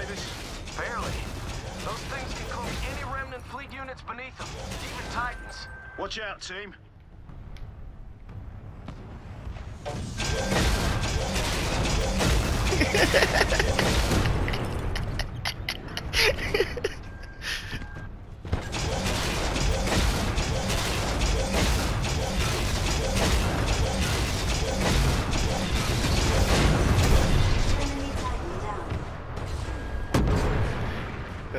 Davis? Barely. Those things can cook any remnant fleet units beneath them, even Titans. Watch out, team.